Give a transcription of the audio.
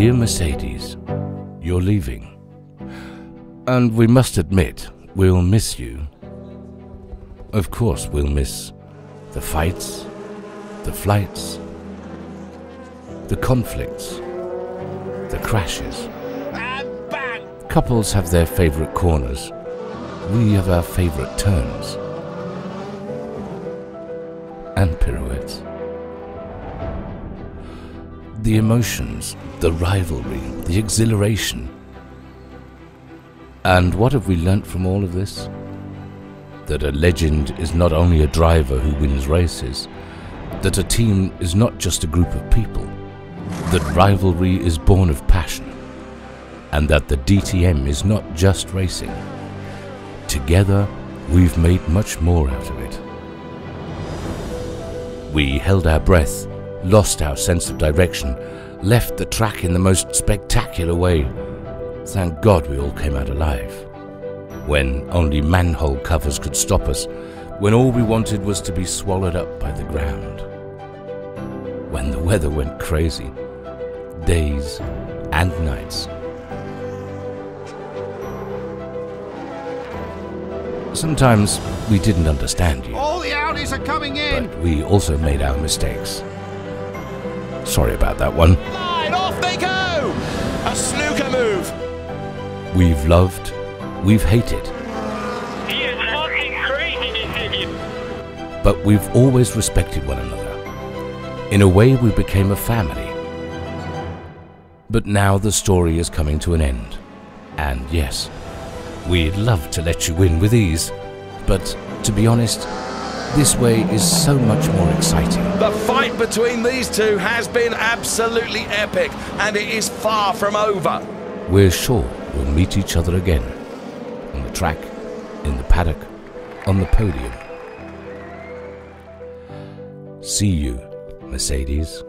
Dear Mercedes, you're leaving. And we must admit, we'll miss you. Of course, we'll miss the fights, the flights, the conflicts, the crashes. Couples have their favorite corners. We have our favorite turns. And pirouettes. The emotions, the rivalry, the exhilaration. And what have we learnt from all of this? That a legend is not only a driver who wins races, that a team is not just a group of people, that rivalry is born of passion, and that the DTM is not just racing. Together, we've made much more out of it. We held our breath, lost our sense of direction, left the track in the most spectacular way. Thank God we all came out alive. When only manhole covers could stop us, when all we wanted was to be swallowed up by the ground. When the weather went crazy, days and nights. Sometimes we didn't understand you, All the Audis are coming in. but we also made our mistakes. Sorry about that one. Line, off they go! A snooker move. We've loved, we've hated, He is fucking crazy, this idiot. but we've always respected one another. In a way, we became a family. But now the story is coming to an end. And yes, we'd love to let you win with ease, but to be honest, this way is so much more exciting. The fight between these two has been absolutely epic, and it is far from over. We're sure we'll meet each other again on the track, in the paddock, on the podium. See you, Mercedes.